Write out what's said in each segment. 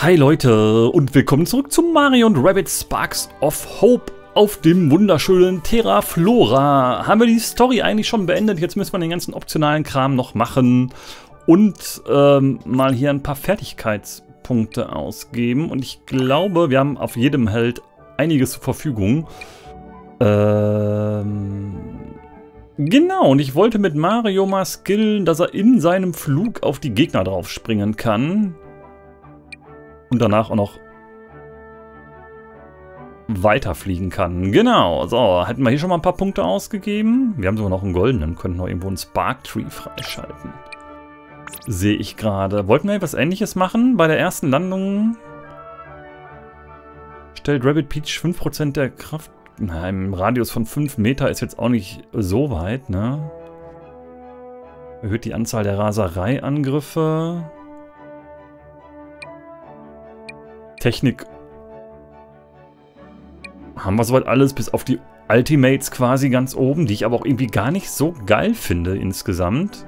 Hi Leute und willkommen zurück zu Mario und Rabbit Sparks of Hope auf dem wunderschönen Terra Flora. Haben wir die Story eigentlich schon beendet? Jetzt müssen wir den ganzen optionalen Kram noch machen und ähm, mal hier ein paar Fertigkeitspunkte ausgeben. Und ich glaube, wir haben auf jedem Held einiges zur Verfügung. Ähm... Genau, und ich wollte mit Mario mal skillen, dass er in seinem Flug auf die Gegner drauf springen kann. Und danach auch noch weiterfliegen kann. Genau, so, hätten wir hier schon mal ein paar Punkte ausgegeben. Wir haben sogar noch einen goldenen, könnten noch irgendwo einen Spark Tree freischalten. Sehe ich gerade. Wollten wir etwas ähnliches machen? Bei der ersten Landung stellt Rabbit Peach 5% der Kraft... Na, im Radius von 5 Meter ist jetzt auch nicht so weit, ne? Erhöht die Anzahl der Rasereiangriffe. Technik haben wir soweit alles, bis auf die Ultimates quasi ganz oben, die ich aber auch irgendwie gar nicht so geil finde insgesamt.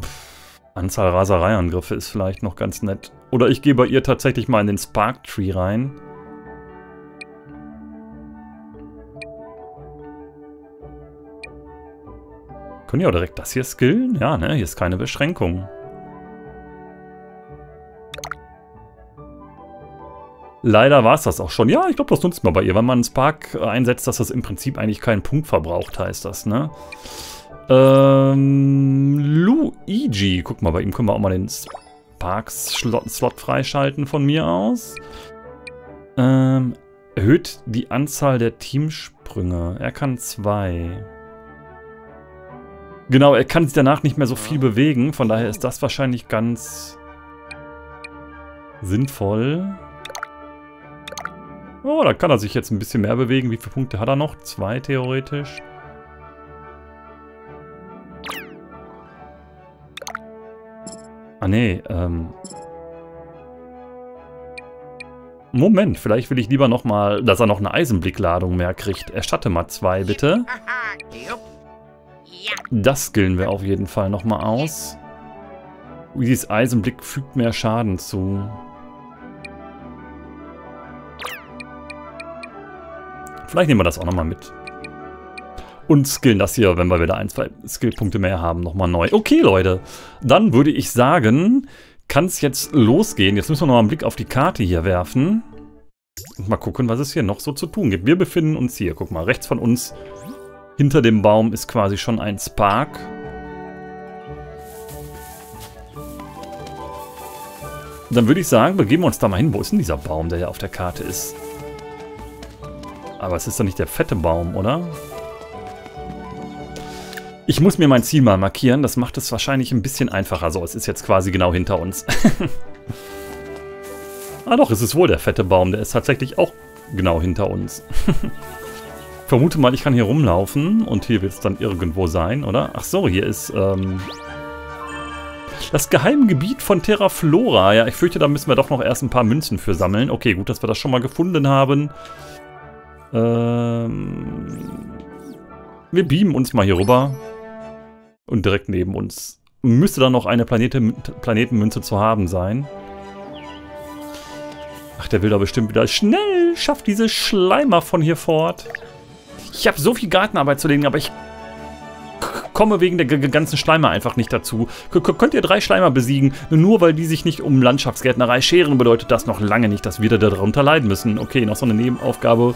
Pff, Anzahl Rasereiangriffe ist vielleicht noch ganz nett. Oder ich gehe bei ihr tatsächlich mal in den Spark Tree rein. Können ja auch direkt das hier skillen? Ja, ne? Hier ist keine Beschränkung. Leider war es das auch schon. Ja, ich glaube, das nutzt man bei ihr. Wenn man einen Spark einsetzt, dass das im Prinzip eigentlich keinen Punkt verbraucht, heißt das, ne? Ähm, Luigi. Guck mal, bei ihm können wir auch mal den Sparks-Slot freischalten von mir aus. Ähm, erhöht die Anzahl der Teamsprünge. Er kann zwei. Genau, er kann sich danach nicht mehr so viel bewegen. Von daher ist das wahrscheinlich ganz sinnvoll. Oh, da kann er sich jetzt ein bisschen mehr bewegen. Wie viele Punkte hat er noch? Zwei theoretisch. Ah, nee, ähm... Moment, vielleicht will ich lieber nochmal, dass er noch eine Eisenblickladung mehr kriegt. Erstatte mal zwei, bitte. Das skillen wir auf jeden Fall nochmal aus. Dieses Eisenblick fügt mehr Schaden zu. Vielleicht nehmen wir das auch nochmal mit. Und skillen das hier, wenn wir wieder ein, zwei Skillpunkte mehr haben, nochmal neu. Okay, Leute. Dann würde ich sagen, kann es jetzt losgehen. Jetzt müssen wir nochmal einen Blick auf die Karte hier werfen. Und mal gucken, was es hier noch so zu tun gibt. Wir befinden uns hier. Guck mal, rechts von uns hinter dem Baum ist quasi schon ein Spark. Dann würde ich sagen, begeben wir uns da mal hin. Wo ist denn dieser Baum, der ja auf der Karte ist? Aber es ist doch nicht der fette Baum, oder? Ich muss mir mein Ziel mal markieren. Das macht es wahrscheinlich ein bisschen einfacher. So, es ist jetzt quasi genau hinter uns. ah doch, es ist wohl der fette Baum. Der ist tatsächlich auch genau hinter uns. vermute mal, ich kann hier rumlaufen und hier wird es dann irgendwo sein, oder? Ach so, hier ist ähm, das Geheimgebiet von Terra Flora. Ja, ich fürchte, da müssen wir doch noch erst ein paar Münzen für sammeln. Okay, gut, dass wir das schon mal gefunden haben. Ähm, wir beamen uns mal hier rüber. Und direkt neben uns müsste dann noch eine Planete, Planetenmünze zu haben sein. Ach, der will da bestimmt wieder schnell, schafft diese Schleimer von hier fort. Ich habe so viel Gartenarbeit zu legen, aber ich komme wegen der ganzen Schleimer einfach nicht dazu. K könnt ihr drei Schleimer besiegen? Nur weil die sich nicht um Landschaftsgärtnerei scheren, bedeutet das noch lange nicht, dass wir darunter leiden müssen. Okay, noch so eine Nebenaufgabe.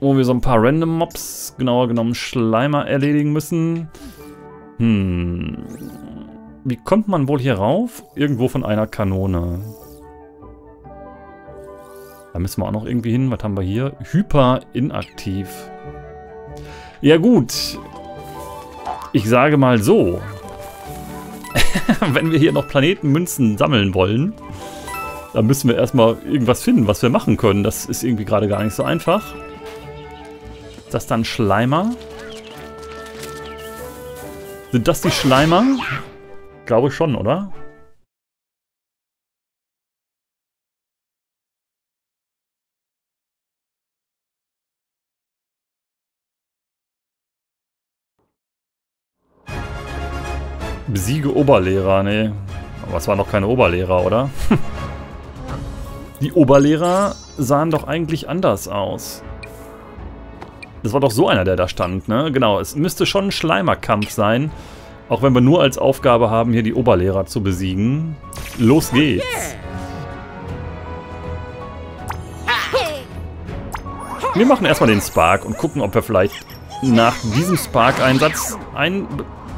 Wo wir so ein paar Random Mobs, genauer genommen Schleimer, erledigen müssen. Hm. Wie kommt man wohl hier rauf? Irgendwo von einer Kanone. Da müssen wir auch noch irgendwie hin. Was haben wir hier? Hyper inaktiv. Ja gut. Ich sage mal so. Wenn wir hier noch Planetenmünzen sammeln wollen, dann müssen wir erstmal irgendwas finden, was wir machen können. Das ist irgendwie gerade gar nicht so einfach. Ist das dann Schleimer? Sind das die Schleimer? Glaube ich schon, oder? Besiege Oberlehrer, nee. Aber es waren noch keine Oberlehrer, oder? Die Oberlehrer sahen doch eigentlich anders aus. Das war doch so einer, der da stand, ne? Genau, es müsste schon ein Schleimerkampf sein. Auch wenn wir nur als Aufgabe haben, hier die Oberlehrer zu besiegen. Los geht's. Wir machen erstmal den Spark und gucken, ob wir vielleicht nach diesem Spark-Einsatz einen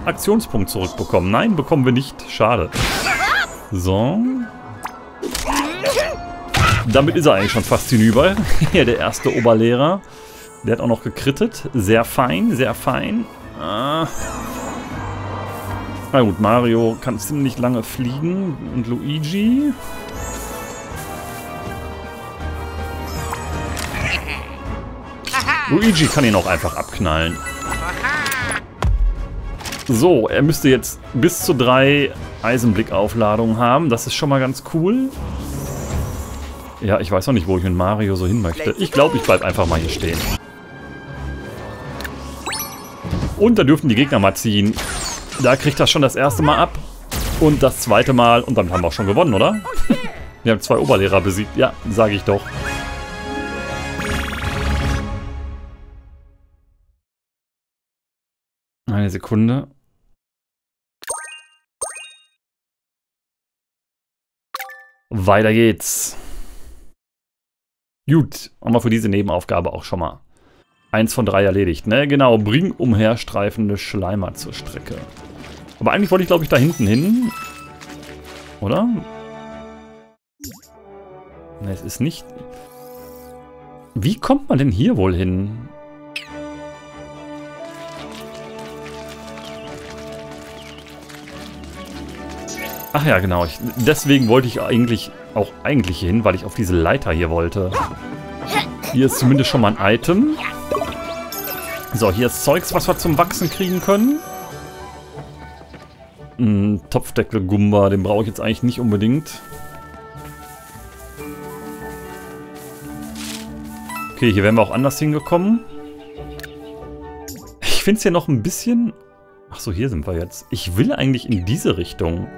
Aktionspunkt zurückbekommen. Nein, bekommen wir nicht. Schade. So. Damit ist er eigentlich schon fast hinüber. Hier der erste Oberlehrer. Der hat auch noch gekrittet. Sehr fein, sehr fein. Ah. Na gut, Mario kann ziemlich lange fliegen. Und Luigi... Luigi kann ihn auch einfach abknallen. So, er müsste jetzt bis zu drei Eisenblickaufladungen haben. Das ist schon mal ganz cool. Ja, ich weiß noch nicht, wo ich mit Mario so hin möchte. Ich glaube, ich bleibe einfach mal hier stehen. Und da dürften die Gegner mal ziehen. Da kriegt das schon das erste Mal ab. Und das zweite Mal. Und dann haben wir auch schon gewonnen, oder? wir haben zwei Oberlehrer besiegt. Ja, sage ich doch. Eine Sekunde. Weiter geht's. Gut, haben wir für diese Nebenaufgabe auch schon mal eins von drei erledigt. Ne, genau, bring umherstreifende Schleimer zur Strecke. Aber eigentlich wollte ich, glaube ich, da hinten hin. Oder? Ne, es ist nicht... Wie kommt man denn hier wohl hin? Ach ja, genau. Ich, deswegen wollte ich eigentlich auch eigentlich hin, weil ich auf diese Leiter hier wollte. Hier ist zumindest schon mal ein Item. So, hier ist Zeugs, was wir zum Wachsen kriegen können. Ein Topfdeckel-Gumba, den brauche ich jetzt eigentlich nicht unbedingt. Okay, hier wären wir auch anders hingekommen. Ich finde es hier noch ein bisschen... Achso, hier sind wir jetzt. Ich will eigentlich in diese Richtung.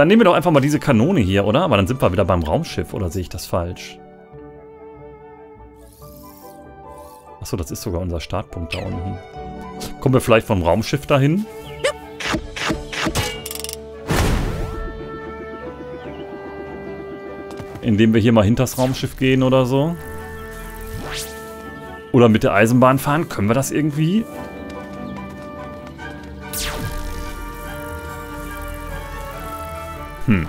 Dann nehmen wir doch einfach mal diese Kanone hier, oder? Aber dann sind wir wieder beim Raumschiff, oder sehe ich das falsch? Achso, das ist sogar unser Startpunkt da unten. Kommen wir vielleicht vom Raumschiff dahin? Indem wir hier mal hinter das Raumschiff gehen oder so. Oder mit der Eisenbahn fahren. Können wir das irgendwie? Hm.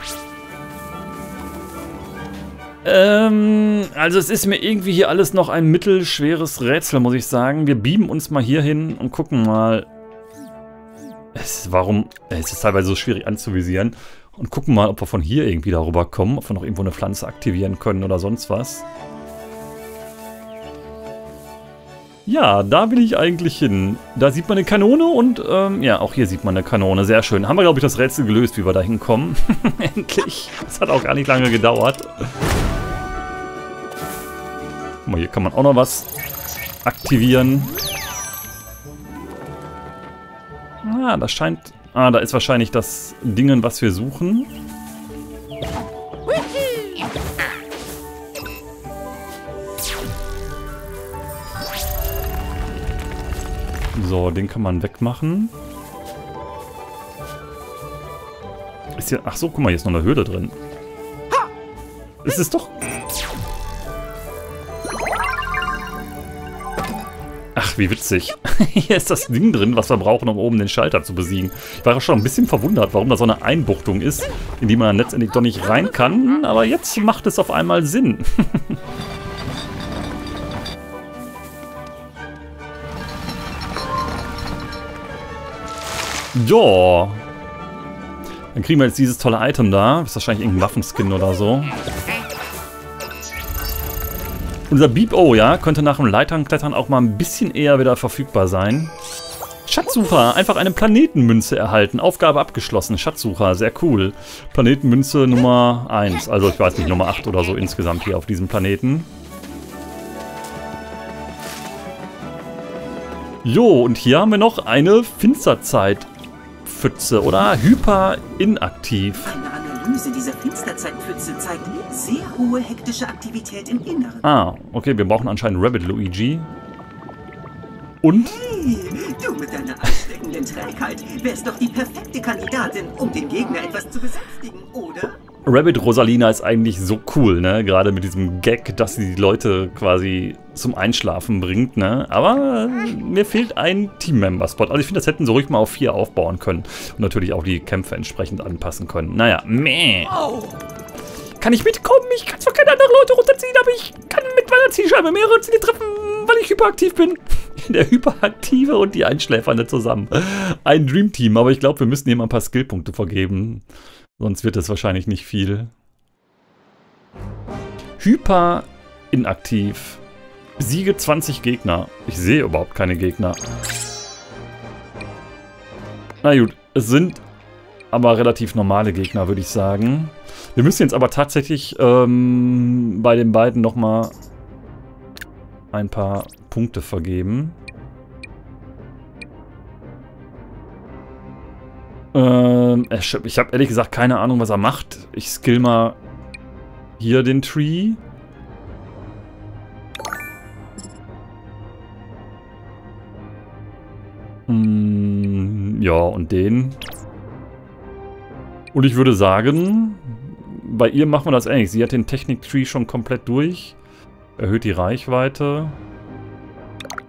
Ähm, also es ist mir irgendwie hier alles noch ein mittelschweres Rätsel, muss ich sagen. Wir beamen uns mal hier hin und gucken mal. Es, warum? Es ist teilweise so schwierig anzuvisieren. Und gucken mal, ob wir von hier irgendwie darüber kommen. Ob wir noch irgendwo eine Pflanze aktivieren können oder sonst was. Ja, da will ich eigentlich hin. Da sieht man eine Kanone und ähm, ja, auch hier sieht man eine Kanone. Sehr schön. Haben wir, glaube ich, das Rätsel gelöst, wie wir da hinkommen. Endlich. Das hat auch gar nicht lange gedauert. Guck mal, hier kann man auch noch was aktivieren. Ah, das scheint... Ah, da ist wahrscheinlich das Dingen, was wir suchen. So, den kann man wegmachen. Ist hier... Ach so, guck mal, hier ist noch eine Höhle drin. Es ist doch... Ach, wie witzig. Hier ist das Ding drin, was wir brauchen, um oben den Schalter zu besiegen. Ich war schon ein bisschen verwundert, warum da so eine Einbuchtung ist, in die man letztendlich doch nicht rein kann. Aber jetzt macht es auf einmal Sinn. Ja. Dann kriegen wir jetzt dieses tolle Item da. Ist wahrscheinlich irgendein Waffenskin oder so. Unser Beep O, ja, könnte nach dem Leiternklettern auch mal ein bisschen eher wieder verfügbar sein. Schatzsucher, einfach eine Planetenmünze erhalten. Aufgabe abgeschlossen. Schatzsucher, sehr cool. Planetenmünze Nummer 1. Also ich weiß nicht, Nummer 8 oder so insgesamt hier auf diesem Planeten. Jo, und hier haben wir noch eine Finsterzeit-Pfütze oder hyper-inaktiv. Eine Analyse dieser Finsterzeitpfütze zeigt sehr hohe hektische Aktivität im Inneren. Ah, okay, wir brauchen anscheinend Rabbit Luigi. Und? Hey, du mit deiner ansteckenden Trägheit wärst doch die perfekte Kandidatin, um den Gegner etwas zu besänftigen, oder? Rabbit Rosalina ist eigentlich so cool, ne? Gerade mit diesem Gag, dass sie die Leute quasi zum Einschlafen bringt, ne? Aber äh, mir fehlt ein Teammember-Spot. Also ich finde, das hätten sie ruhig mal auf vier aufbauen können. Und natürlich auch die Kämpfe entsprechend anpassen können. Naja, meh. Kann ich mitkommen? Ich kann zwar keine anderen Leute runterziehen, aber ich kann mit meiner Zielscheibe mehrere Ziele treffen, weil ich hyperaktiv bin. Der Hyperaktive und die Einschläfernde zusammen. Ein Dreamteam, aber ich glaube, wir müssen hier mal ein paar Skillpunkte vergeben. Sonst wird es wahrscheinlich nicht viel. Hyper inaktiv. Besiege 20 Gegner. Ich sehe überhaupt keine Gegner. Na gut, es sind aber relativ normale Gegner, würde ich sagen. Wir müssen jetzt aber tatsächlich ähm, bei den beiden nochmal ein paar Punkte vergeben. Ähm, ich habe ehrlich gesagt keine Ahnung, was er macht. Ich skill mal hier den Tree. Mm, ja, und den. Und ich würde sagen, bei ihr machen wir das ähnlich. Sie hat den Technik-Tree schon komplett durch. Erhöht die Reichweite.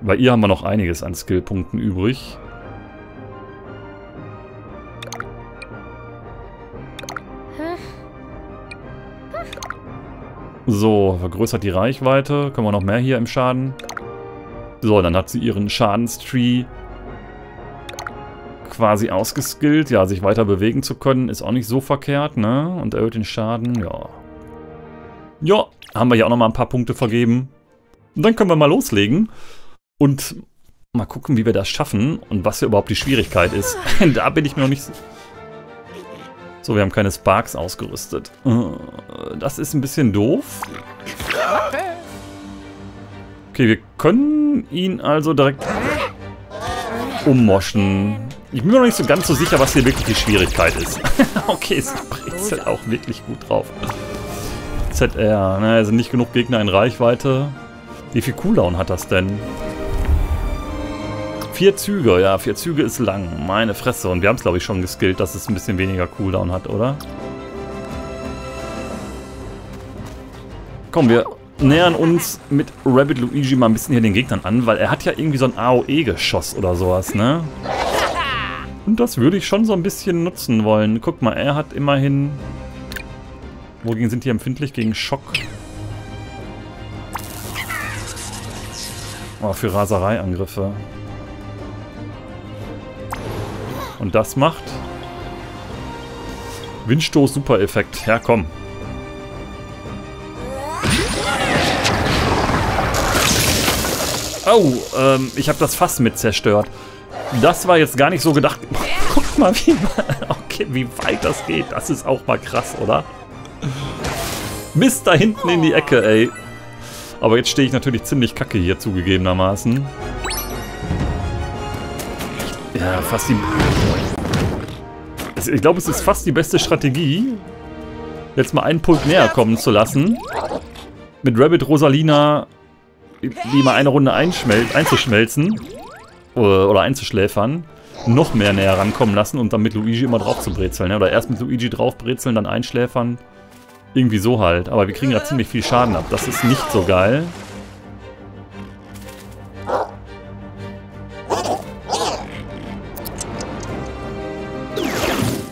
Bei ihr haben wir noch einiges an Skillpunkten übrig. So, vergrößert die Reichweite. Können wir noch mehr hier im Schaden. So, dann hat sie ihren Schadenstree quasi ausgeskillt. Ja, sich weiter bewegen zu können, ist auch nicht so verkehrt, ne? Und erhöht den Schaden, ja. Ja, haben wir hier auch nochmal ein paar Punkte vergeben. Und dann können wir mal loslegen. Und mal gucken, wie wir das schaffen und was hier überhaupt die Schwierigkeit ist. da bin ich mir noch nicht... So, wir haben keine Sparks ausgerüstet. Äh, das ist ein bisschen doof. Okay, wir können ihn also direkt ummoschen. Ich bin mir noch nicht so ganz so sicher, was hier wirklich die Schwierigkeit ist. okay, es brezelt auch wirklich gut drauf. ZR, ne, sind nicht genug Gegner in Reichweite. Wie viel Cooldown hat das denn? Vier Züge, ja, vier Züge ist lang. Meine Fresse. Und wir haben es, glaube ich, schon geskillt, dass es ein bisschen weniger Cooldown hat, oder? Komm, wir nähern uns mit Rabbit Luigi mal ein bisschen hier den Gegnern an, weil er hat ja irgendwie so ein AOE-Geschoss oder sowas, ne? Und das würde ich schon so ein bisschen nutzen wollen. Guck mal, er hat immerhin... Wogegen sind die empfindlich? Gegen Schock. Oh, für Rasereiangriffe. Und das macht... Windstoß Super Effekt. Ja, komm. Oh, ähm, ich habe das Fass mit zerstört. Das war jetzt gar nicht so gedacht. Guck mal, wie, okay, wie weit das geht. Das ist auch mal krass, oder? Bis da hinten in die Ecke, ey. Aber jetzt stehe ich natürlich ziemlich kacke hier, zugegebenermaßen. Ja, fast die... Ich glaube, es ist fast die beste Strategie, jetzt mal einen Pult näher kommen zu lassen. Mit Rabbit Rosalina die mal eine Runde einzuschmelzen oder einzuschläfern, noch mehr näher rankommen lassen und dann mit Luigi immer drauf zu brezeln. Ne? Oder erst mit Luigi drauf brezeln, dann einschläfern. Irgendwie so halt. Aber wir kriegen ja ziemlich viel Schaden ab. Das ist nicht so geil.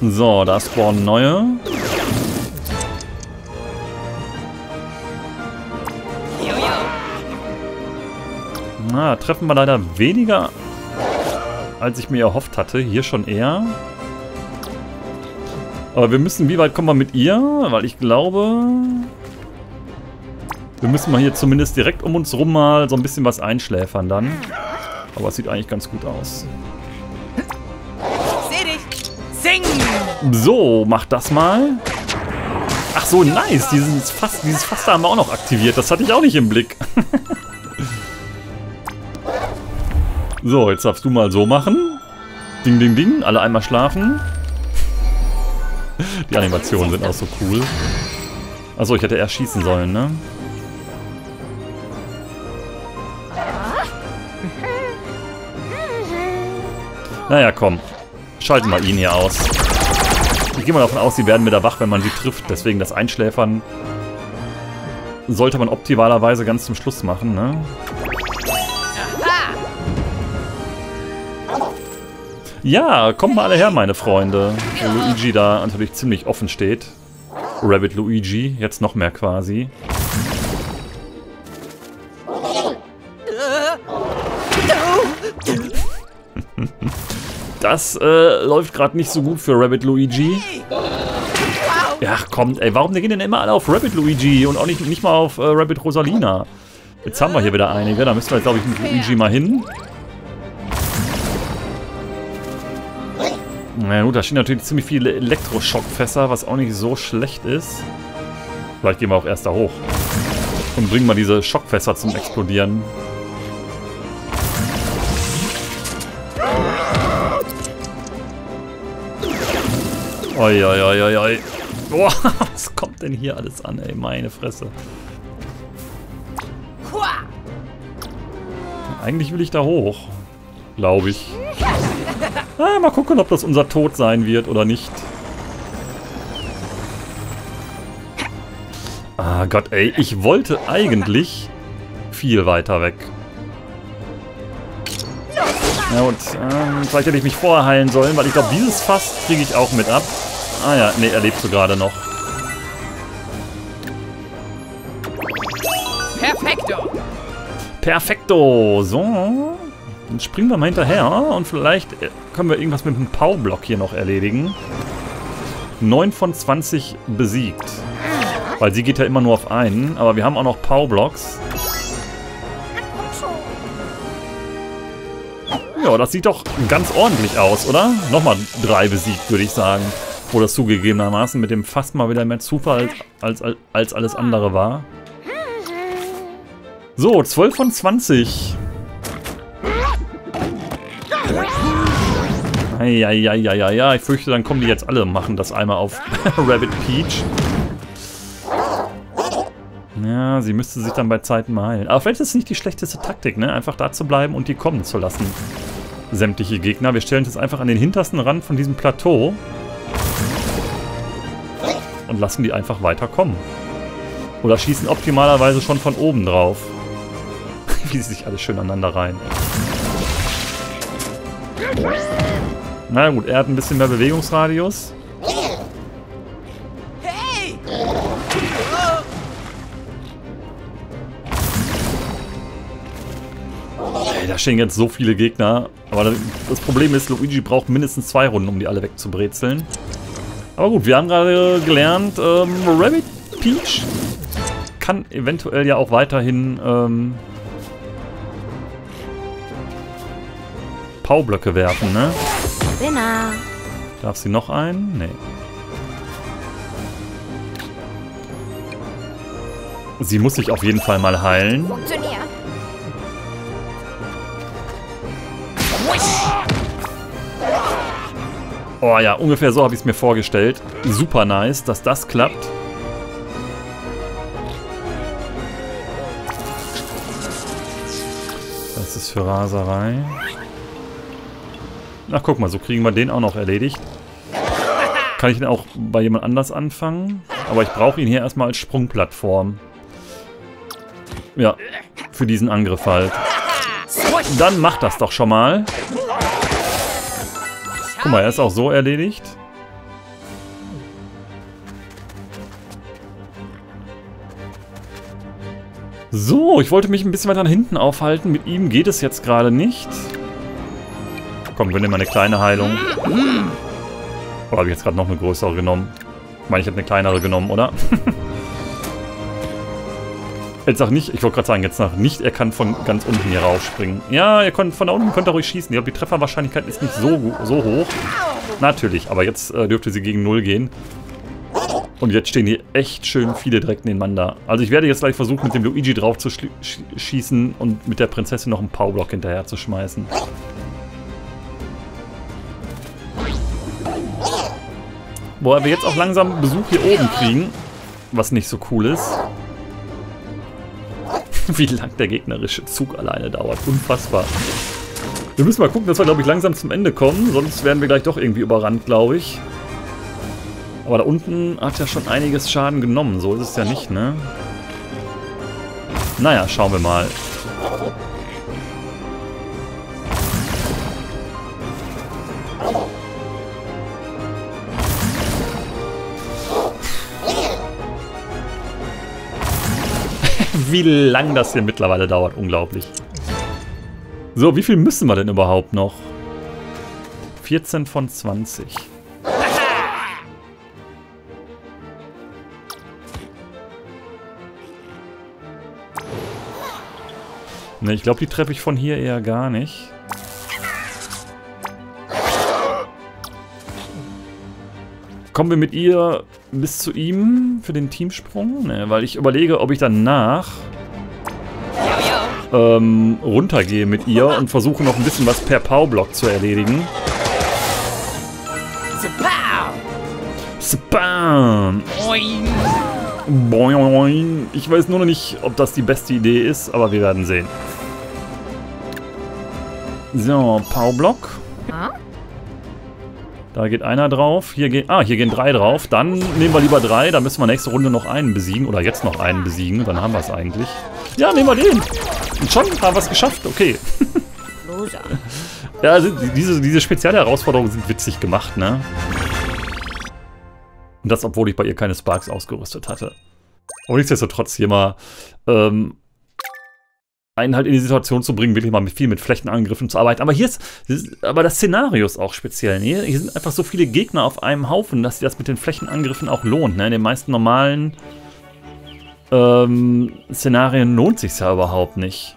So, da spawnen neue. Na, treffen wir leider weniger, als ich mir erhofft hatte. Hier schon eher. Aber wir müssen, wie weit kommen wir mit ihr? Weil ich glaube... Wir müssen mal hier zumindest direkt um uns rum mal so ein bisschen was einschläfern dann. Aber es sieht eigentlich ganz gut aus. Sing! So, mach das mal. Ach so, nice. Dieses Fass, dieses Fass da haben wir auch noch aktiviert. Das hatte ich auch nicht im Blick. So, jetzt darfst du mal so machen. Ding, ding, ding. Alle einmal schlafen. Die Animationen sind auch so cool. Achso, ich hätte erst schießen sollen, ne? Naja, komm. Schalten wir ihn hier aus. Ich gehe mal davon aus, sie werden wieder wach, wenn man sie trifft. Deswegen das Einschläfern sollte man optimalerweise ganz zum Schluss machen, ne? Ja, kommt mal alle her, meine Freunde. Luigi da natürlich ziemlich offen steht. Rabbit Luigi, jetzt noch mehr quasi. Das äh, läuft gerade nicht so gut für Rabbit Luigi. Ja, kommt, ey, warum gehen denn immer alle auf Rabbit Luigi und auch nicht, nicht mal auf äh, Rabbit Rosalina? Jetzt haben wir hier wieder einige, da müssen wir jetzt, glaube ich, mit Luigi mal hin. Na gut, da stehen natürlich ziemlich viele Elektroschockfässer, was auch nicht so schlecht ist. Vielleicht gehen wir auch erst da hoch. Und bringen mal diese Schockfässer zum Explodieren. Oi, oi, oi, oi, oi. Boah, was kommt denn hier alles an, ey? Meine Fresse. Eigentlich will ich da hoch. Glaube ich. Ah, mal gucken, ob das unser Tod sein wird oder nicht. Ah Gott, ey. Ich wollte eigentlich viel weiter weg. Ja und ähm, vielleicht hätte ich mich vorher heilen sollen, weil ich glaube, dieses Fass kriege ich auch mit ab. Ah ja, nee, er lebt so gerade noch. Perfekto. Perfekto. So. Dann springen wir mal hinterher und vielleicht äh, können wir irgendwas mit dem Powerblock hier noch erledigen. 9 von 20 besiegt. Weil sie geht ja immer nur auf einen, aber wir haben auch noch Powerblocks. Ja, das sieht doch ganz ordentlich aus, oder? Nochmal drei besiegt, würde ich sagen. Wo das zugegebenermaßen mit dem fast mal wieder mehr Zufall als, als, als alles andere war. So, 12 von 20. Ja, ich fürchte, dann kommen die jetzt alle und machen das einmal auf Rabbit Peach. Ja, sie müsste sich dann bei Zeiten mal heilen. Aber vielleicht ist es nicht die schlechteste Taktik, ne? Einfach da zu bleiben und die kommen zu lassen. Sämtliche Gegner. Wir stellen uns jetzt einfach an den hintersten Rand von diesem Plateau und lassen die einfach weiterkommen. Oder schießen optimalerweise schon von oben drauf. Wie sie sich alles schön aneinander rein. Na gut, er hat ein bisschen mehr Bewegungsradius. Stehen jetzt so viele Gegner. Aber das Problem ist, Luigi braucht mindestens zwei Runden, um die alle wegzubrezeln. Aber gut, wir haben gerade gelernt, ähm, Rabbit Peach kann eventuell ja auch weiterhin ähm, Paublöcke werfen, ne? Winner. Darf sie noch einen? Nee. Sie muss sich auf jeden Fall mal heilen. Funktioniert. Oh ja, ungefähr so habe ich es mir vorgestellt. Super nice, dass das klappt. Das ist für Raserei. Ach, guck mal, so kriegen wir den auch noch erledigt. Kann ich den auch bei jemand anders anfangen? Aber ich brauche ihn hier erstmal als Sprungplattform. Ja, für diesen Angriff halt. Dann macht das doch schon mal. Guck mal, er ist auch so erledigt. So, ich wollte mich ein bisschen weiter nach hinten aufhalten. Mit ihm geht es jetzt gerade nicht. Komm, wir nehmen mal eine kleine Heilung. Oder habe ich jetzt gerade noch eine größere genommen? Ich meine, ich hätte eine kleinere genommen, oder? jetzt auch nicht, ich wollte gerade sagen, jetzt noch nicht, er kann von ganz unten hier raufspringen. Ja, ihr könnt von da unten könnt ihr ruhig schießen. Ich glaube, die Trefferwahrscheinlichkeit ist nicht so, so hoch. Natürlich, aber jetzt äh, dürfte sie gegen Null gehen. Und jetzt stehen hier echt schön viele direkt nebeneinander. Also ich werde jetzt gleich versuchen, mit dem Luigi drauf zu schießen und mit der Prinzessin noch einen Powerblock hinterher zu schmeißen. Boah, wir jetzt auch langsam Besuch hier oben kriegen, was nicht so cool ist. Wie lang der gegnerische Zug alleine dauert. Unfassbar. Wir müssen mal gucken, dass wir, glaube ich, langsam zum Ende kommen. Sonst werden wir gleich doch irgendwie überrannt, glaube ich. Aber da unten hat ja schon einiges Schaden genommen. So ist es ja nicht, ne? Naja, schauen wir mal. Wie lang das hier mittlerweile dauert. Unglaublich. So, wie viel müssen wir denn überhaupt noch? 14 von 20. Ne, ich glaube, die treffe ich von hier eher gar nicht. Kommen wir mit ihr bis zu ihm für den Teamsprung? Ne, weil ich überlege, ob ich danach ähm, runtergehe mit ihr und versuche noch ein bisschen was per Powerblock zu erledigen. Spam! Boing. Ich weiß nur noch nicht, ob das die beste Idee ist, aber wir werden sehen. So, Powerblock. Da geht einer drauf. Hier geht, ah, hier gehen drei drauf. Dann nehmen wir lieber drei. Da müssen wir nächste Runde noch einen besiegen. Oder jetzt noch einen besiegen. Dann haben wir es eigentlich. Ja, nehmen wir den. Und schon haben wir es geschafft. Okay. ja, also diese, diese Spezialherausforderungen sind witzig gemacht, ne? Und das, obwohl ich bei ihr keine Sparks ausgerüstet hatte. Aber nichtsdestotrotz hier mal ähm, einen halt in die Situation zu bringen, wirklich mal mit viel mit Flächenangriffen zu arbeiten. Aber hier ist, aber das Szenario ist auch speziell. Ne? Hier sind einfach so viele Gegner auf einem Haufen, dass sich das mit den Flächenangriffen auch lohnt. Ne? In den meisten normalen ähm, Szenarien lohnt sich ja überhaupt nicht.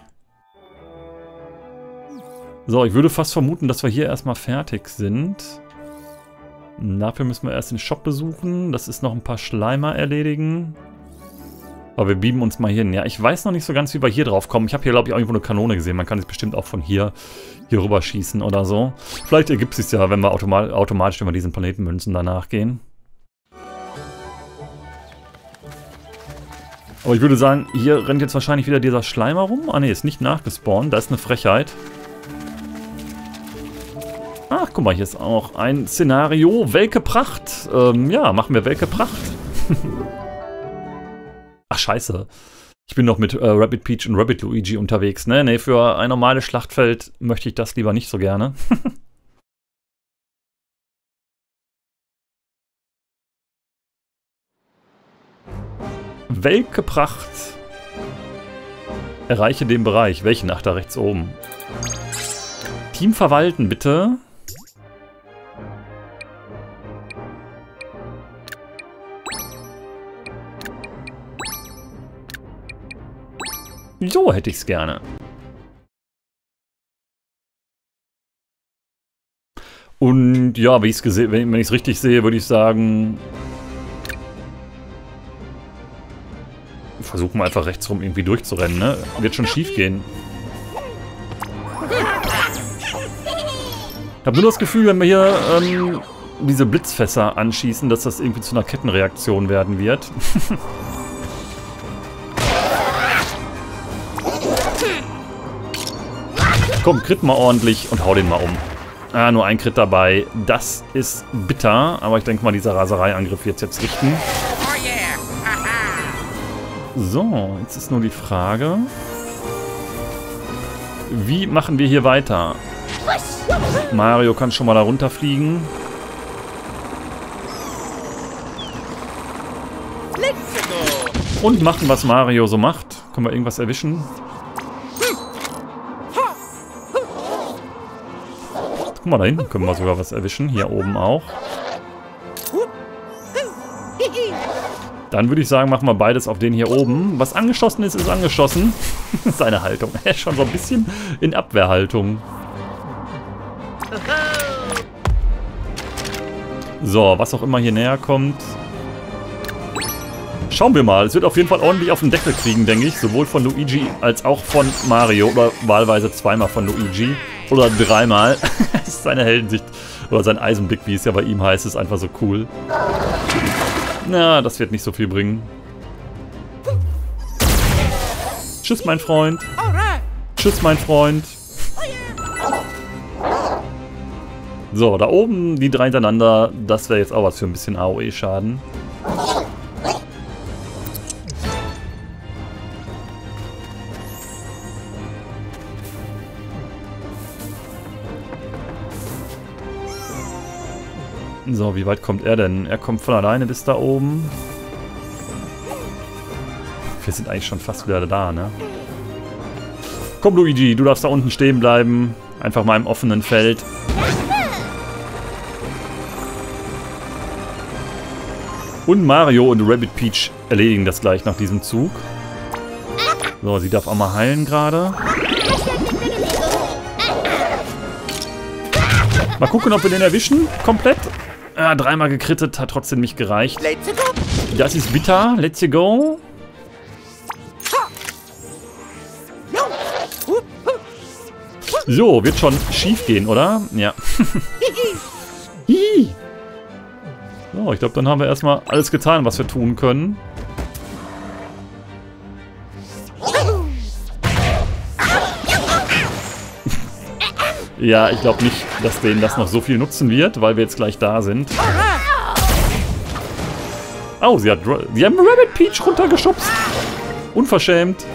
So, ich würde fast vermuten, dass wir hier erstmal fertig sind. Dafür müssen wir erst den Shop besuchen. Das ist noch ein paar Schleimer erledigen. Aber wir beamen uns mal hin. Ja, ich weiß noch nicht so ganz, wie wir hier drauf kommen. Ich habe hier, glaube ich, irgendwo eine Kanone gesehen. Man kann es bestimmt auch von hier, hier rüber schießen oder so. Vielleicht ergibt es sich ja, wenn wir automat automatisch über diesen Planetenmünzen danach gehen. Aber ich würde sagen, hier rennt jetzt wahrscheinlich wieder dieser Schleimer rum. Ah ne, ist nicht nachgespawnt. Da ist eine Frechheit. Ach, guck mal, hier ist auch ein Szenario. Welke Pracht. Ähm, ja, machen wir Welke Pracht. Ach, scheiße. Ich bin noch mit äh, Rabbit Peach und Rabbit Luigi unterwegs, ne? Ne, für ein normales Schlachtfeld möchte ich das lieber nicht so gerne. Welke Pracht. Erreiche den Bereich. Welchen? Ach, da rechts oben. Team verwalten, bitte. So hätte ich es gerne. Und ja, wie ich's gesehen, wenn, wenn ich es richtig sehe, würde ich sagen, versuchen wir einfach rechtsrum irgendwie durchzurennen, ne? Wird schon schief gehen. Ich habe nur das Gefühl, wenn wir hier ähm, diese Blitzfässer anschießen, dass das irgendwie zu einer Kettenreaktion werden wird. Komm, crit mal ordentlich und hau den mal um. Ah, nur ein Crit dabei. Das ist bitter, aber ich denke mal, dieser Rasereiangriff wird es jetzt richten. So, jetzt ist nur die Frage, wie machen wir hier weiter? Mario kann schon mal da runterfliegen. Und machen, was Mario so macht. Können wir irgendwas erwischen? Guck mal, da hinten können wir sogar was erwischen. Hier oben auch. Dann würde ich sagen, machen wir beides auf den hier oben. Was angeschossen ist, ist angeschossen. Seine Haltung. Er ist schon so ein bisschen in Abwehrhaltung. So, was auch immer hier näher kommt. Schauen wir mal. Es wird auf jeden Fall ordentlich auf den Deckel kriegen, denke ich. Sowohl von Luigi als auch von Mario. Oder wahlweise zweimal von Luigi. Oder dreimal. seine Heldensicht. Oder sein Eisenblick, wie es ja bei ihm heißt, ist einfach so cool. Na, das wird nicht so viel bringen. Tschüss, mein Freund. Tschüss, mein Freund. So, da oben die drei hintereinander. Das wäre jetzt auch was für ein bisschen AOE-Schaden. So, wie weit kommt er denn? Er kommt von alleine bis da oben. Wir sind eigentlich schon fast wieder da, ne? Komm, Luigi, du darfst da unten stehen bleiben. Einfach mal im offenen Feld. Und Mario und Rabbit Peach erledigen das gleich nach diesem Zug. So, sie darf auch mal heilen gerade. Mal gucken, ob wir den erwischen. Komplett. Ja, dreimal gekrittet, hat trotzdem nicht gereicht. Das ist bitter. Let's go. So, wird schon schief gehen, oder? Ja. so, ich glaube, dann haben wir erstmal alles getan, was wir tun können. Ja, ich glaube nicht, dass denen das noch so viel nutzen wird, weil wir jetzt gleich da sind. Oh, sie, hat, sie haben Rabbit Peach runtergeschubst. Unverschämt.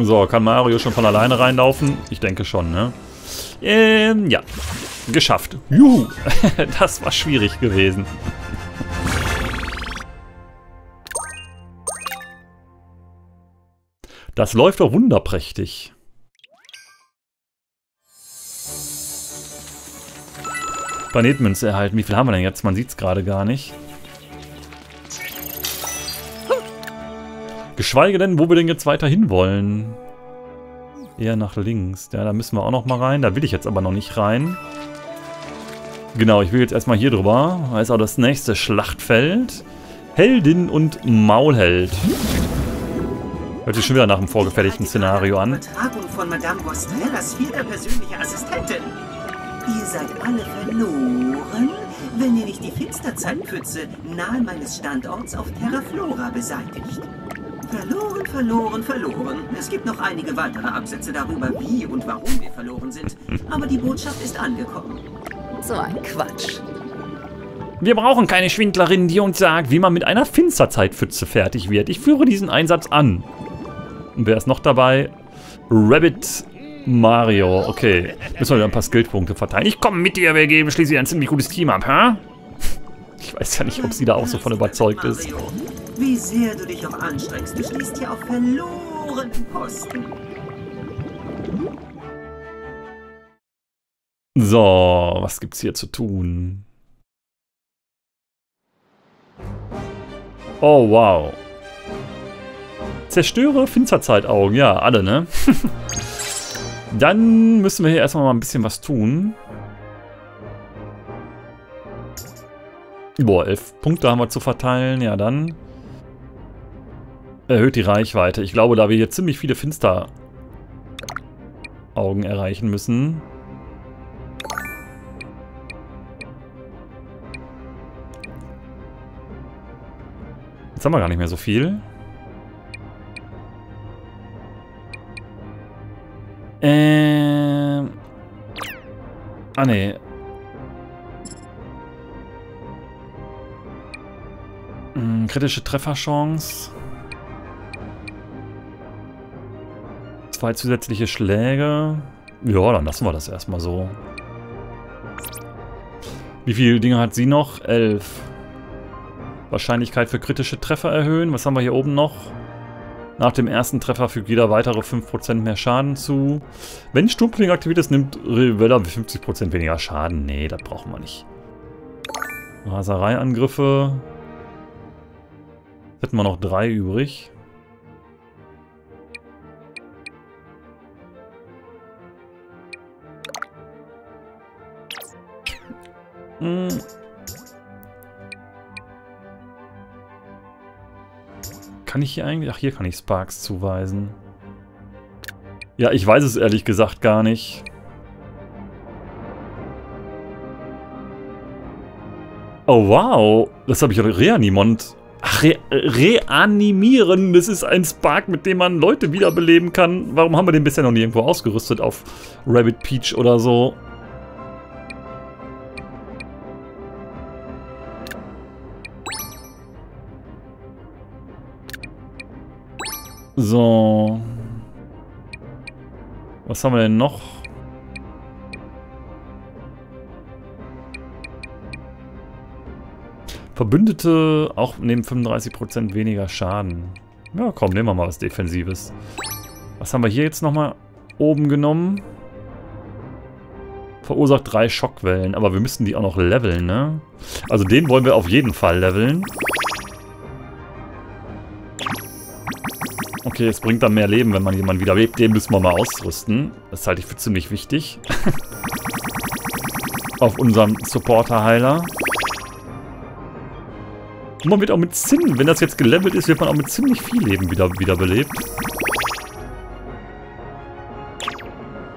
So, kann Mario schon von alleine reinlaufen? Ich denke schon, ne? Ähm, ja. Geschafft. Juhu. das war schwierig gewesen. Das läuft doch wunderprächtig. Planetmünze erhalten. Wie viel haben wir denn jetzt? Man sieht es gerade gar nicht. Geschweige denn, wo wir denn jetzt weiter hin wollen. Eher nach links. Ja, da müssen wir auch noch mal rein. Da will ich jetzt aber noch nicht rein. Genau, ich will jetzt erstmal hier drüber. Da ist auch das nächste Schlachtfeld. Heldin und Maulheld. Hört sich schon wieder nach einem vorgefertigten Szenario an. Übertragung von Madame Gostrellas vierter persönliche Assistentin. Ihr seid alle verloren, wenn ihr nicht die Finsterzeitpfütze nahe meines Standorts auf Terra Flora beseitigt. Verloren, verloren, verloren. Es gibt noch einige weitere Absätze darüber, wie und warum wir verloren sind. Aber die Botschaft ist angekommen. So ein Quatsch. Wir brauchen keine Schwindlerin, die uns sagt, wie man mit einer Finsterzeitpfütze fertig wird. Ich führe diesen Einsatz an. Wer ist noch dabei? Rabbit Mario. Okay. Müssen wir wieder ein paar Skillpunkte verteilen. Ich komme mit dir, wir geben schließlich ein ziemlich gutes Team ab, hä? Ich weiß ja nicht, ob sie da auch so von überzeugt ist. Wie sehr du dich auch anstrengst, du stehst hier auf verlorenen Posten. So, was gibt's hier zu tun? Oh, wow. Zerstöre Finsterzeitaugen. Ja, alle, ne? Dann müssen wir hier erstmal mal ein bisschen was tun. Boah, elf Punkte haben wir zu verteilen. Ja, dann erhöht die Reichweite. Ich glaube, da wir hier ziemlich viele Finsteraugen erreichen müssen. Jetzt haben wir gar nicht mehr so viel. Ähm. Ah, ne. Hm, kritische Trefferchance. Zwei zusätzliche Schläge. Ja, dann lassen wir das erstmal so. Wie viele Dinge hat sie noch? Elf. Wahrscheinlichkeit für kritische Treffer erhöhen. Was haben wir hier oben noch? Nach dem ersten Treffer fügt jeder weitere 5% mehr Schaden zu. Wenn Stumpfling aktiviert ist, nimmt Rivella 50% weniger Schaden. Nee, das brauchen wir nicht. Rasereiangriffe. Hätten wir noch drei übrig. Hm. Kann ich hier eigentlich... Ach, hier kann ich Sparks zuweisen. Ja, ich weiß es ehrlich gesagt gar nicht. Oh, wow. Das habe ich Reanimont. Ach, Re reanimieren. Das ist ein Spark, mit dem man Leute wiederbeleben kann. Warum haben wir den bisher noch nie irgendwo ausgerüstet auf Rabbit Peach oder so? So. Was haben wir denn noch? Verbündete auch nehmen 35% weniger Schaden. Ja, komm, nehmen wir mal was Defensives. Was haben wir hier jetzt nochmal oben genommen? Verursacht drei Schockwellen, aber wir müssen die auch noch leveln, ne? Also den wollen wir auf jeden Fall leveln. Okay, es bringt dann mehr Leben, wenn man jemanden wieder lebt. Den müssen wir mal ausrüsten. Das halte ich für ziemlich wichtig. auf unserem Supporter-Heiler. Und man wird auch mit Zinn, wenn das jetzt gelevelt ist, wird man auch mit ziemlich viel Leben wieder, wiederbelebt.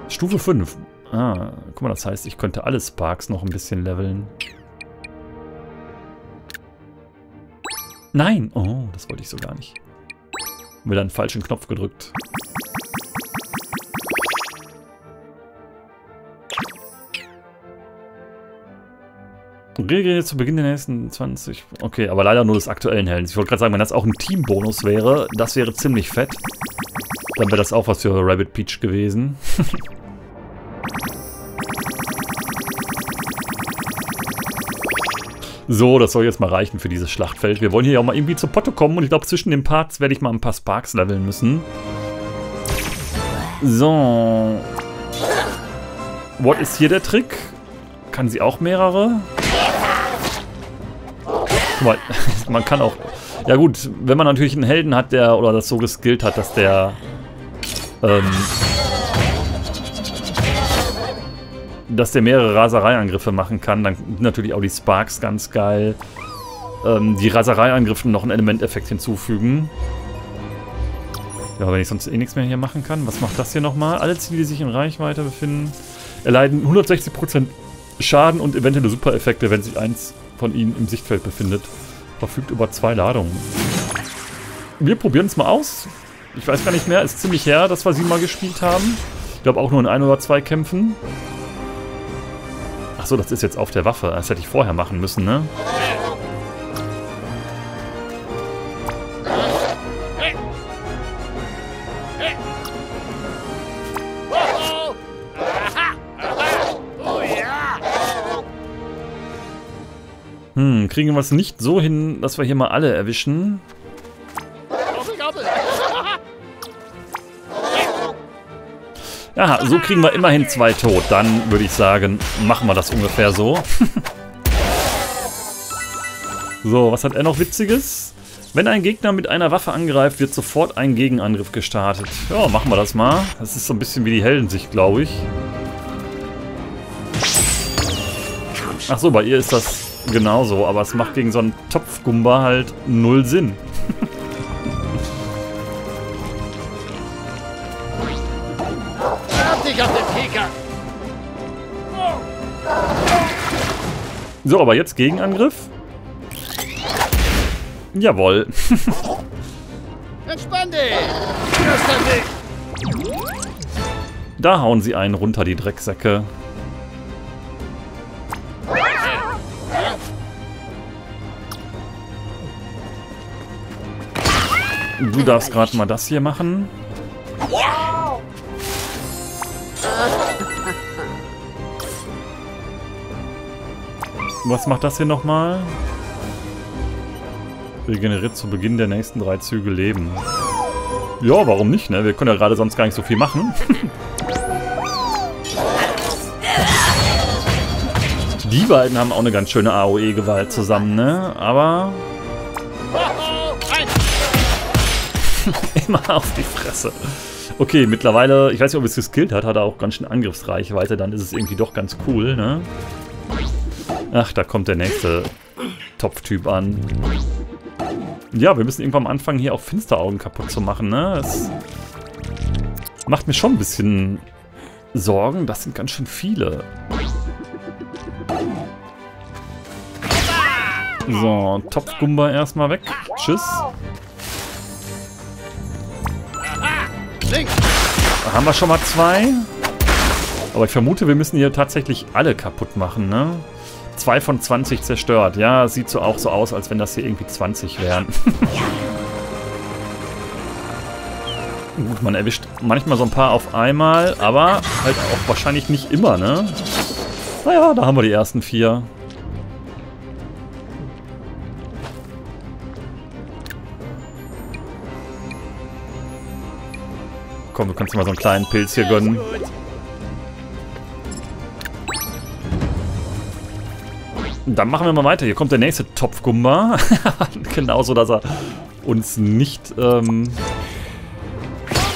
Stufe 5. Ah, guck mal, das heißt, ich könnte alle Sparks noch ein bisschen leveln. Nein! Oh, das wollte ich so gar nicht. Wieder einen falschen Knopf gedrückt. Regel zu Beginn der nächsten 20. Okay, aber leider nur des aktuellen Helden. Ich wollte gerade sagen, wenn das auch ein Teambonus wäre, das wäre ziemlich fett. Dann wäre das auch was für Rabbit Peach gewesen. so, das soll jetzt mal reichen für dieses Schlachtfeld. Wir wollen hier auch mal irgendwie zur Potte kommen und ich glaube, zwischen den Parts werde ich mal ein paar Sparks leveln müssen. So. What ist hier der Trick? Kann sie auch mehrere? Guck mal, man kann auch... Ja gut, wenn man natürlich einen Helden hat, der oder das so geskillt hat, dass der... Ähm, dass der mehrere Rasereiangriffe machen kann, dann natürlich auch die Sparks ganz geil. Ähm, die Rasereiangriffe noch einen Elementeffekt hinzufügen. Ja, wenn ich sonst eh nichts mehr hier machen kann. Was macht das hier nochmal? Alle Ziele, die sich in Reichweite befinden, erleiden 160% Schaden und eventuelle Supereffekte, wenn sich eins von ihnen im Sichtfeld befindet. Verfügt über zwei Ladungen. Wir probieren es mal aus. Ich weiß gar nicht mehr, ist ziemlich her, dass wir sie mal gespielt haben. Ich glaube auch nur in ein oder zwei Kämpfen. Achso, das ist jetzt auf der Waffe. Das hätte ich vorher machen müssen, ne? Hm, kriegen wir es nicht so hin, dass wir hier mal alle erwischen. Ja, so kriegen wir immerhin zwei tot. Dann würde ich sagen, machen wir das ungefähr so. so, was hat er noch Witziges? Wenn ein Gegner mit einer Waffe angreift, wird sofort ein Gegenangriff gestartet. Ja, machen wir das mal. Das ist so ein bisschen wie die Heldensicht, glaube ich. Ach so, bei ihr ist das genauso, aber es macht gegen so einen Topfgumba halt null Sinn. So, aber jetzt Gegenangriff. Jawoll. Entspann dich! Da hauen sie einen runter, die Drecksäcke. Du darfst gerade mal das hier machen. Was macht das hier nochmal? Regeneriert zu Beginn der nächsten drei Züge Leben. Ja, warum nicht, ne? Wir können ja gerade sonst gar nicht so viel machen. Die beiden haben auch eine ganz schöne AOE-Gewalt zusammen, ne? Aber Immer auf die Fresse. Okay, mittlerweile, ich weiß nicht, ob es geskillt hat, hat er auch ganz schön Angriffsreichweite, dann ist es irgendwie doch ganz cool, ne? Ach, da kommt der nächste Topftyp an. Ja, wir müssen irgendwann am Anfang hier auch Finsteraugen kaputt zu machen, ne? Das macht mir schon ein bisschen Sorgen. Das sind ganz schön viele. So, Topfgumba erstmal weg. Tschüss. Da haben wir schon mal zwei. Aber ich vermute, wir müssen hier tatsächlich alle kaputt machen, ne? Zwei von 20 zerstört. Ja, sieht so auch so aus, als wenn das hier irgendwie 20 wären. Gut, man erwischt manchmal so ein paar auf einmal, aber halt auch wahrscheinlich nicht immer, ne? Naja, da haben wir die ersten vier. Komm, du kannst mal so einen kleinen Pilz hier gönnen. Dann machen wir mal weiter. Hier kommt der nächste Topfgumba. Genauso, dass er uns nicht ähm,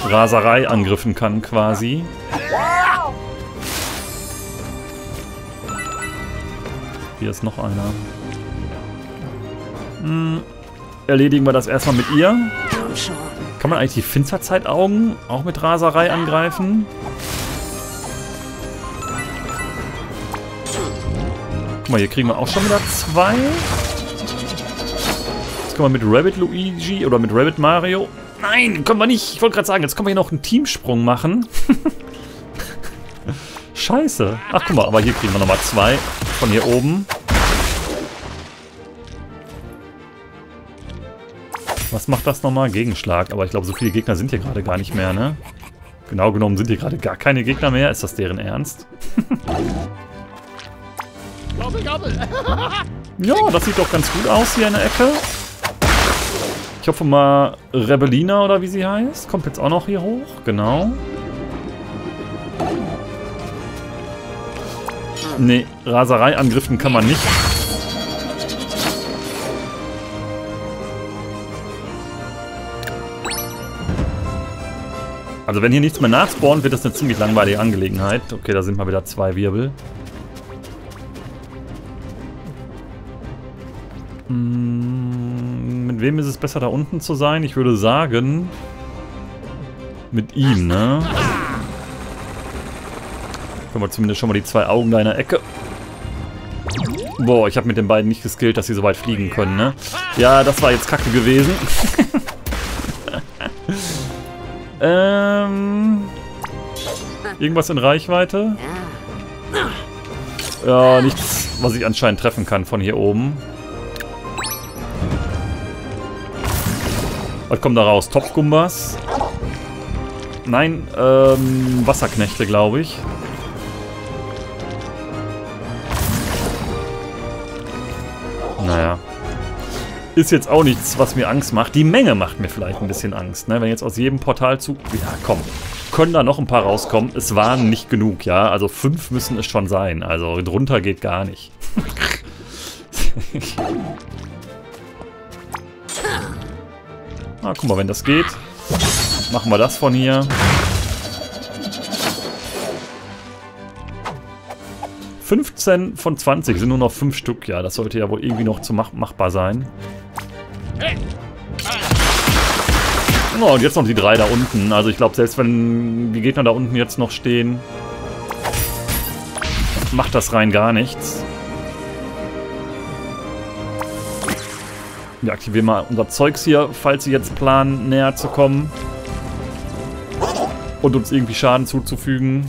Raserei angriffen kann, quasi. Hier ist noch einer. Hm, erledigen wir das erstmal mit ihr. Kann man eigentlich die Finsterzeitaugen auch mit Raserei angreifen? Guck mal, hier kriegen wir auch schon wieder zwei. Jetzt können wir mit Rabbit Luigi oder mit Rabbit Mario... Nein, können wir nicht. Ich wollte gerade sagen, jetzt können wir hier noch einen Teamsprung machen. Scheiße. Ach, guck mal, aber hier kriegen wir nochmal zwei von hier oben. Was macht das nochmal? Gegenschlag. Aber ich glaube, so viele Gegner sind hier gerade gar nicht mehr, ne? Genau genommen sind hier gerade gar keine Gegner mehr. Ist das deren Ernst? ja, das sieht doch ganz gut aus hier in der Ecke. Ich hoffe mal, Rebellina oder wie sie heißt, kommt jetzt auch noch hier hoch. Genau. Nee, Raserei-Angriffen kann man nicht. Also wenn hier nichts mehr nachspawnt, wird das eine ziemlich langweilige Angelegenheit. Okay, da sind mal wieder zwei Wirbel. Wem ist es besser, da unten zu sein? Ich würde sagen... Mit ihm, ne? Können wir zumindest schon mal die zwei Augen da in der Ecke. Boah, ich habe mit den beiden nicht geskillt, dass sie so weit fliegen können, ne? Ja, das war jetzt kacke gewesen. ähm... Irgendwas in Reichweite? Ja, nichts, was ich anscheinend treffen kann von hier oben. Was kommt da raus? Topfgumbas? Nein, ähm, Wasserknechte, glaube ich. Naja. Ist jetzt auch nichts, was mir Angst macht. Die Menge macht mir vielleicht ein bisschen Angst, ne? Wenn jetzt aus jedem Portalzug... Ja, komm. Können da noch ein paar rauskommen. Es waren nicht genug, ja? Also fünf müssen es schon sein. Also drunter geht gar nicht. Ah, guck mal, wenn das geht, machen wir das von hier. Fünfzehn von 20 sind nur noch fünf Stück. Ja, das sollte ja wohl irgendwie noch zu mach machbar sein. Oh, und jetzt noch die drei da unten. Also ich glaube, selbst wenn die Gegner da unten jetzt noch stehen, macht das rein gar nichts. Wir aktivieren mal unser Zeugs hier, falls sie jetzt planen, näher zu kommen. Und uns irgendwie Schaden zuzufügen.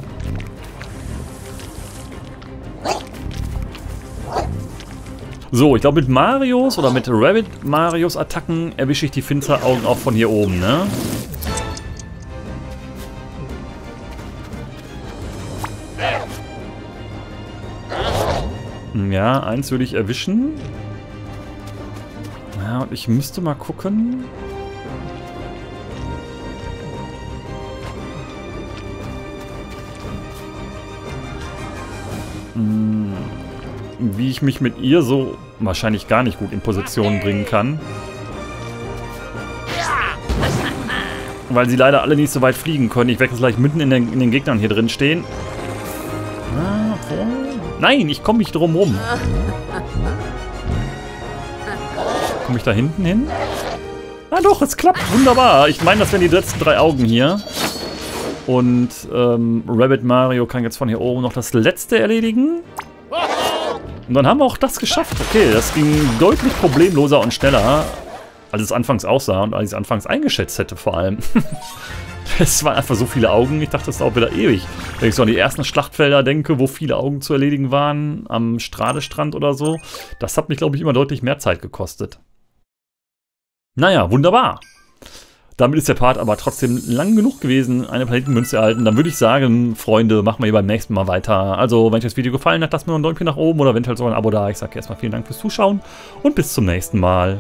So, ich glaube mit Marios oder mit Rabbit Marios Attacken erwische ich die Finsteraugen auch von hier oben, ne? Ja, eins würde ich erwischen. Und ich müsste mal gucken. Hm, wie ich mich mit ihr so wahrscheinlich gar nicht gut in Position bringen kann. Weil sie leider alle nicht so weit fliegen können. Ich werde jetzt gleich mitten in den, in den Gegnern hier drin stehen. Nein, ich komme nicht drum rum. Komme ich da hinten hin? Ah doch, es klappt. Wunderbar. Ich meine, das wären die letzten drei Augen hier. Und ähm, Rabbit Mario kann jetzt von hier oben noch das letzte erledigen. Und dann haben wir auch das geschafft. Okay, das ging deutlich problemloser und schneller, als es anfangs aussah und als ich es anfangs eingeschätzt hätte vor allem. es waren einfach so viele Augen, ich dachte, das dauert wieder ewig. Wenn ich so an die ersten Schlachtfelder denke, wo viele Augen zu erledigen waren, am Stradestrand oder so, das hat mich, glaube ich, immer deutlich mehr Zeit gekostet. Naja, wunderbar. Damit ist der Part aber trotzdem lang genug gewesen, eine Planetenmünze erhalten. Dann würde ich sagen, Freunde, machen wir hier beim nächsten Mal weiter. Also, wenn euch das Video gefallen hat, lasst mir ein Däumchen nach oben oder eventuell sogar ein Abo da. Ich sage erstmal vielen Dank fürs Zuschauen und bis zum nächsten Mal.